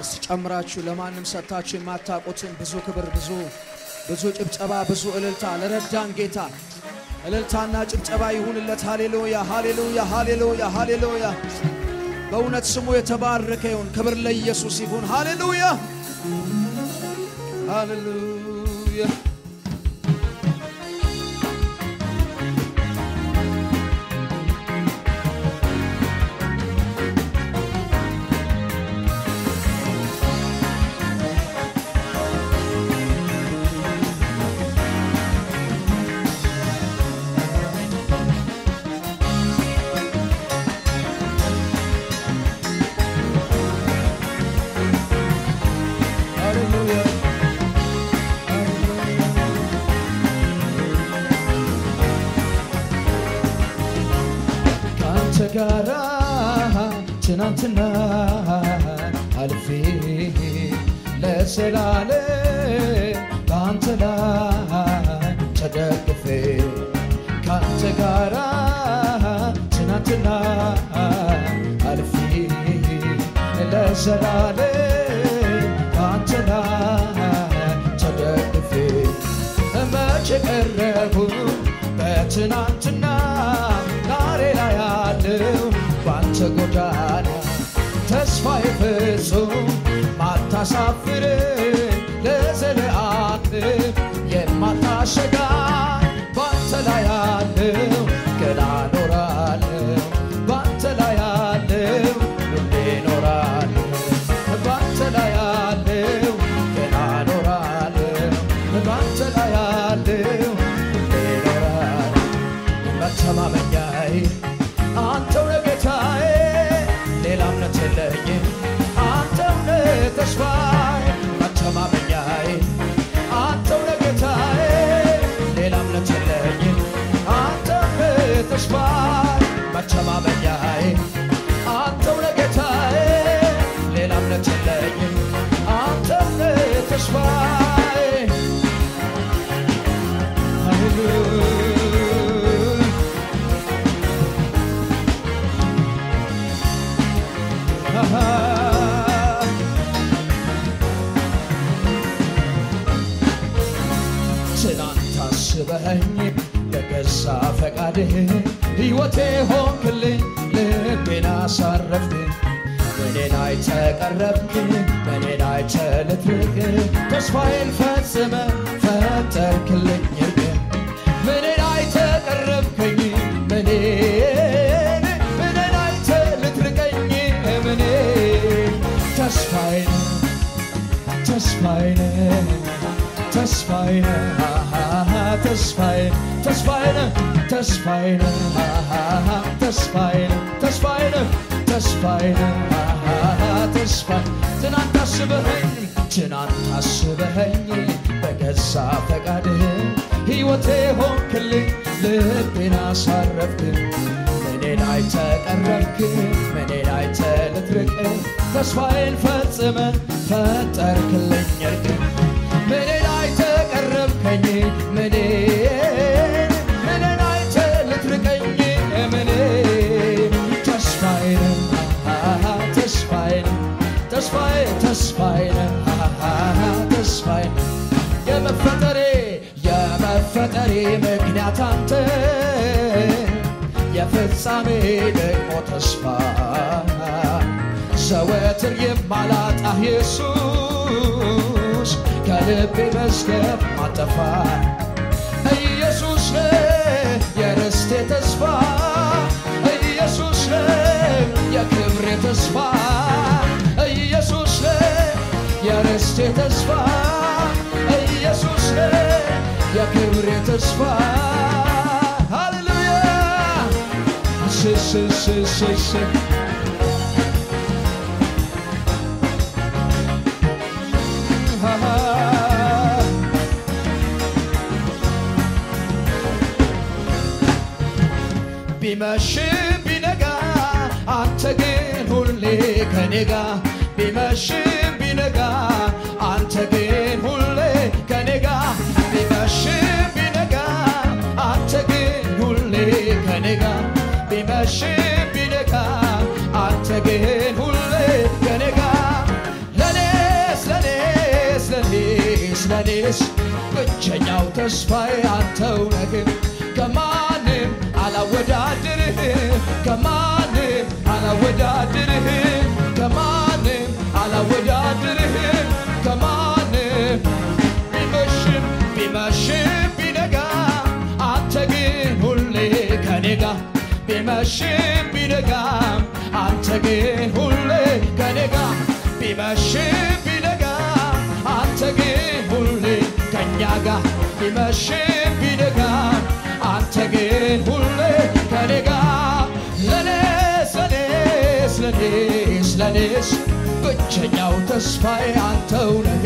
እስቲ ጨምራችሁ ለማንም ሰጥታችሁ የማታውቁትን ብዙ ክብር፣ ብዙ ብዙ ጭብጨባ፣ ብዙ እልልታ ለረዳን ጌታ እልልታና ጭብጨባ ይሁንለት። ሃሌሉያ ሃሌሉያ ሃሌሉያ ሃሌሉያ። በእውነት ስሙ የተባረከ ይሁን። ክብር ለኢየሱስ ይሁን። ሃሌሉያ ሃሌሉያ። ትናንትና አልፌ ለዘላለም በአንተ ላይ ተደግፌ ከአንተ ጋራ ትናንትና አልፌ ለዘላለም በአንተ ላይ ተደግፌ መቼ ቀረቡ በትናንትና ዛሬ ላይ ያለው ባንተ ጎዳና ተስፋዬ ፍጹም ማታሳፍር ለዘለዓለም የማታሸጋ ትናንት አስበኸኝ በገዛ ፈቃድህ ሕይወቴ ሆንክልኝ ልቤን አሳረፍክ በኔ ላይ ተቀረብክ በኔ ላይ ተልትርክ ተስፋዬን ፈጽመ ፈጠርክልኝ ተስፋዬን ተስፋዬን ተስፋዬን ተስፋዬን ተስፋ ትናንት አስበኸኝ ትናንት አስበኸኝ በገዛ ፈቃድህ ሕይወቴ ሆንክልኝ ልቤን አሳረፍክ በኔ ላይ ተቀረብክ በኔ ላይ ተልትርቅ ተስፋዬን ፈጽመ ፈጠርክልኝ እርቅ በኔ ላይ ተቀረብከኝ ምክንያት አንተ የፍጻሜ ደግሞ ተስፋ። ዘወትር የማላጣ ኢየሱስ ከልቤ መዝገብ ማጠፋ ተስፋ ሃሌሉያ ስስስስስ ቢመሽም ቢነጋ አንተ ግን ሁሌ ከኔ ጋ ተስፋዬ አንተው ነህ። ከማንም አላወዳድርህ ከማንም አላወዳድርህ ከማንም አላወዳድርህ ከማንም ቢመሽም ቢመሽም ቢነጋ አንተ ግን ሁሌ ከኔ ጋር ቢመሽም ቢነጋም አንተ ግን ሁሌ ከኔ ጋር ቢመሽም ቢመሽም ቢነጋም አንተ ግን ሁሌ ከኔ ጋር ለኔስ ለኔስ ለኔስ ለኔስ ብቸኛው ተስፋዬ አንተው ነህ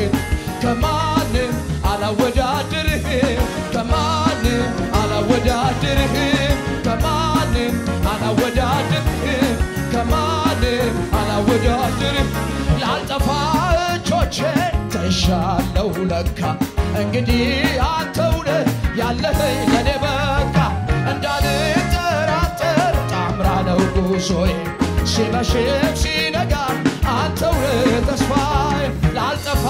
ከማንም አላወዳድርህም ከማንም አላወዳድርህም ከማንም አላወዳድርህም ከማንም አላወዳድርህም። ላልጠፋ እጆቼን ተሻለው ለካ። እንግዲህ አንተው ነህ ያለኸኝ ለኔ በቃ። እንዳልጠራጠር ጣምራ ነው ጉዞዬ። ሲመሽም ሲነጋ አንተው ነህ ተስፋዬ። ላልጠፋ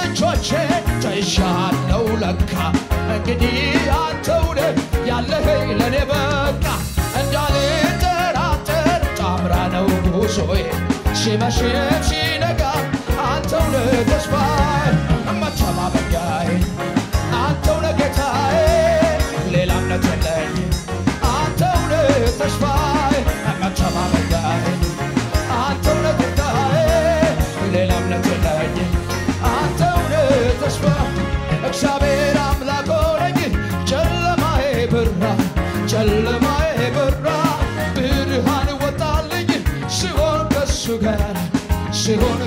እጆቼን ተይሻለው ለካ። እንግዲህ አንተው ነህ ያለኸኝ ለኔ በቃ። እንዳልጠራጠር ጣምራ ነው ጉዞዬ። ሲመሽም ሲነጋ አንተው ነህ ተስፋዬ መተማመኛዬ አንተው ነህ ጌታዬ ሌላ እምነት የለኝ አንተው ነህ ተስፋዬ መተማመኛዬ አንተው ነህ ጌታዬ ሌላ እምነት የለኝ አንተው ነህ ተስፋ እግዚአብሔር አምላክ ሆነኝ። ጨለማዬ በራ ጨለማዬ በራ ብርሃን ወጣልኝ ሲሆን ከሱ ጋር ሲሆን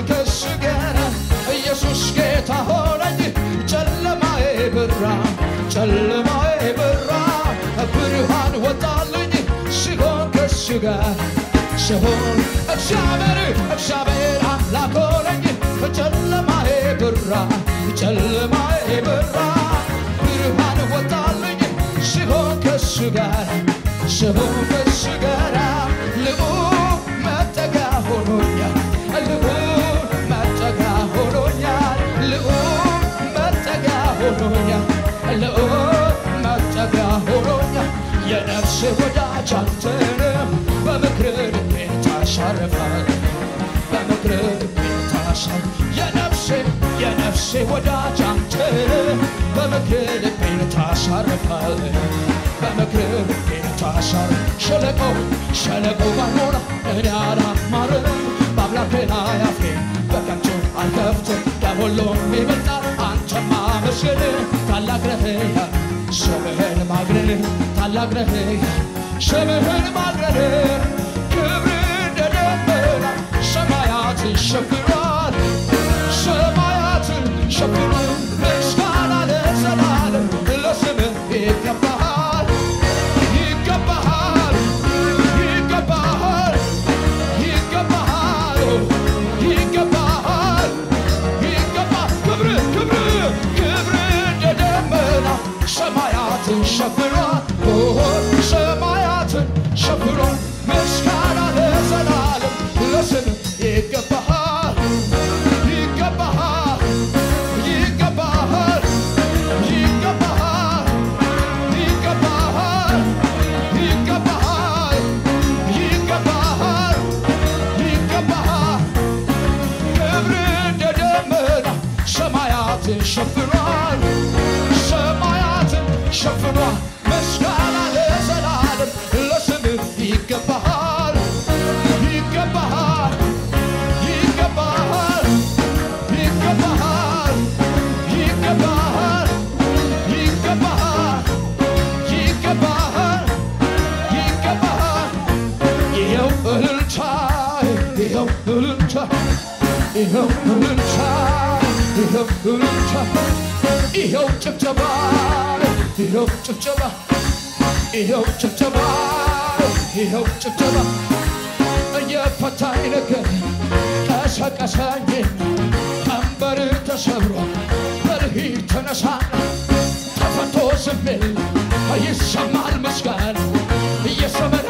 ጋር ሲሆን እግዚአብሔር እግዚአብሔር አምላክ ሆነኝ። ጨለማዬ በራ ጨለማዬ በራ ብርሃን ወጣልኝ። ሲሆን ከሱ ጋር ሲሆን ከሱ ጋር ልዑል መጠጊያ ሆኖኛል። ልዑል መጠጊያ ሆኖኛል። ልዑል መጠጊያ ሆኖኛል። ልዑል መጠጊያ ሆኖኛል። የነፍሴ ወዳጅ አንተነህ በምክር ልቤን ታሳርፋል በምክር ስምህን ማግነን ታላቅ ነህ ስምህን ማግነን ክብር እንደ ደመና ሰማያትን ሸፍኗል ሰማያትን ሸፍኗል ምስጋና ለዘላለም ለስምህ ይገባሃል ይገባሃል ይገባሃል ይገባሃል ይገባሃል ይገባሃል ክብር ክብር ክብር እንደ ደመና ሰማያትን ሸፍኗል ኦሆ ሰማያትን ሸፍኗል ምስጋና ለዘላለም ለስምህ ይገባሃል ይኸው እልልታ ይኸው እልልታ ይኸው እልልታ ይኸው ጭብጨባ ይኸው ጭብጨባ ይኸው ጭብጨባ ይኸው ጭብጨባ እየፈታኝ ነገር ቀሰቀሰኝ ቀንበር ተሰብሮ በልሂድ ተነሳ ተፈቶ ስሜል ይሰማል ምስጋና የዘመናት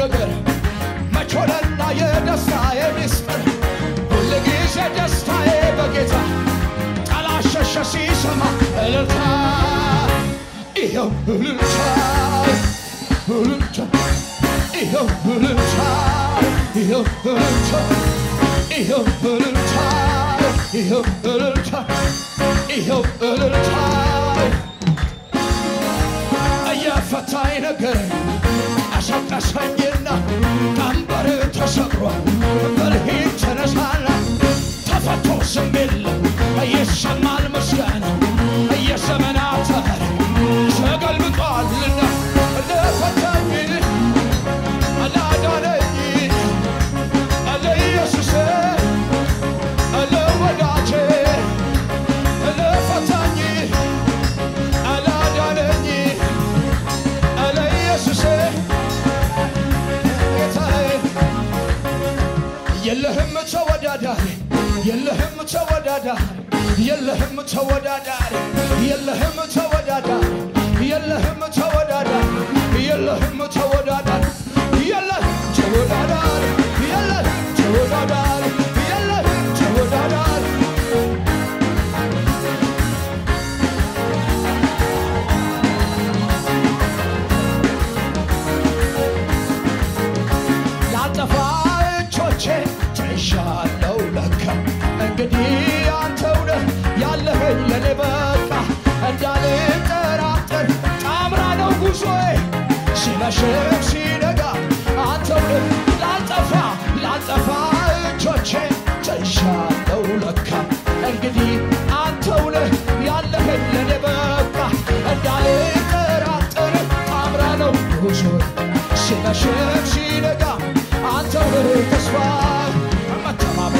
vulnerable. My child and I are just a whisper. Only gives it just a ever get up. Talash, she sees a little child. Yeah, for time again. አሰቀሰኝና ቀንበር ተሰብሯል በልሂድ ተነሳና ተፈቶ ስም የለም። እየሰማል ምስጋና እየዘመናት Chavo Chavo Chez ma chérie, le gars, attends le soir, ma caméra.